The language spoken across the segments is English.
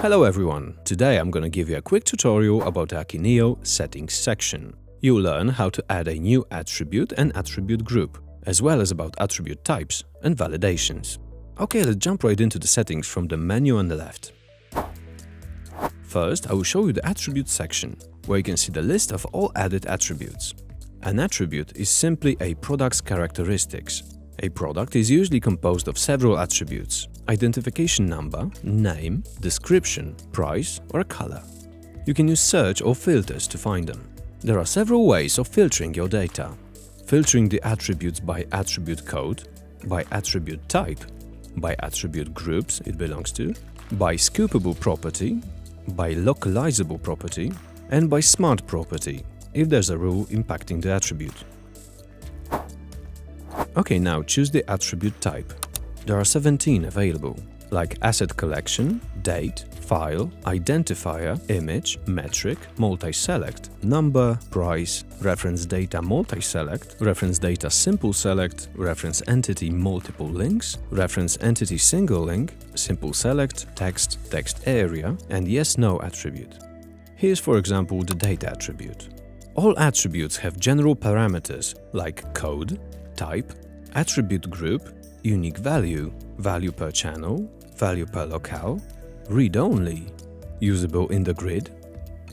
Hello everyone! Today I'm gonna give you a quick tutorial about the Akeneo settings section. You'll learn how to add a new attribute and attribute group, as well as about attribute types and validations. Okay, let's jump right into the settings from the menu on the left. First, I will show you the attribute section, where you can see the list of all added attributes. An attribute is simply a product's characteristics. A product is usually composed of several attributes, identification number, name, description, price or color. You can use search or filters to find them. There are several ways of filtering your data. Filtering the attributes by attribute code, by attribute type, by attribute groups it belongs to, by scopable property, by localizable property, and by smart property, if there's a rule impacting the attribute. Okay, now choose the attribute type. There are 17 available, like asset collection, date, file, identifier, image, metric, multi-select, number, price, reference data multi-select, reference data simple select, reference entity multiple links, reference entity single link, simple select, text, text area, and yes-no attribute. Here's for example the date attribute. All attributes have general parameters like code, type, attribute group, unique value, value per channel, value per locale, read-only, usable in the grid,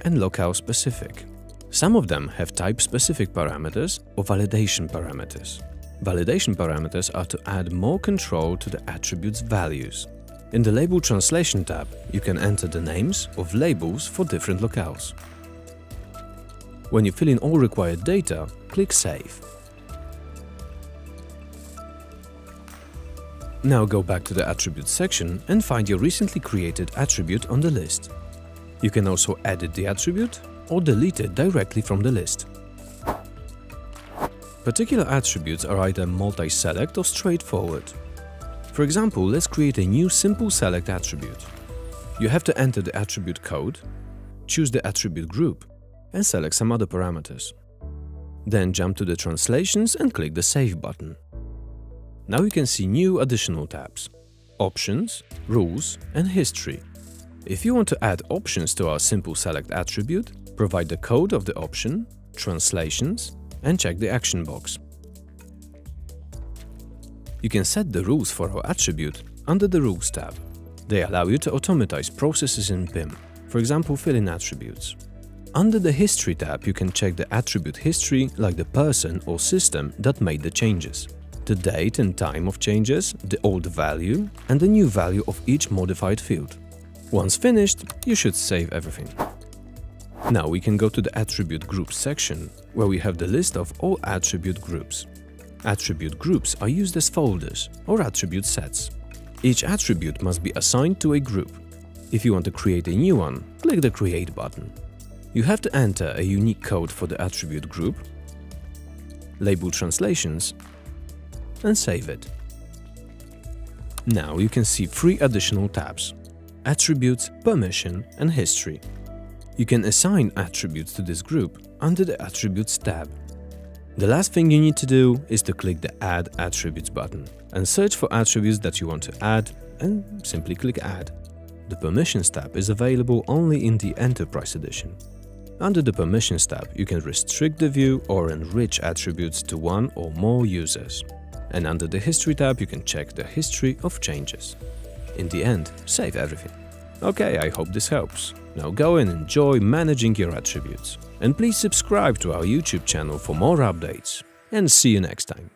and locale-specific. Some of them have type-specific parameters or validation parameters. Validation parameters are to add more control to the attribute's values. In the Label Translation tab, you can enter the names of labels for different locales. When you fill in all required data, click Save. Now go back to the Attributes section and find your recently created attribute on the list. You can also edit the attribute or delete it directly from the list. Particular attributes are either multi-select or straightforward. For example, let's create a new simple select attribute. You have to enter the attribute code, choose the attribute group, and select some other parameters. Then jump to the translations and click the Save button. Now you can see new additional tabs Options, Rules and History. If you want to add options to our simple select attribute, provide the code of the option, translations and check the action box. You can set the rules for our attribute under the Rules tab. They allow you to automatize processes in PIM, for example fill in attributes. Under the History tab you can check the attribute history like the person or system that made the changes the date and time of changes, the old value and the new value of each modified field. Once finished, you should save everything. Now we can go to the Attribute Groups section, where we have the list of all attribute groups. Attribute groups are used as folders or attribute sets. Each attribute must be assigned to a group. If you want to create a new one, click the Create button. You have to enter a unique code for the attribute group, label translations and save it. Now you can see three additional tabs Attributes, Permission and History. You can assign attributes to this group under the Attributes tab. The last thing you need to do is to click the Add Attributes button and search for attributes that you want to add and simply click Add. The Permissions tab is available only in the Enterprise Edition. Under the Permissions tab, you can restrict the view or enrich attributes to one or more users and under the History tab you can check the history of changes. In the end, save everything. Okay, I hope this helps. Now go and enjoy managing your attributes. And please subscribe to our YouTube channel for more updates. And see you next time.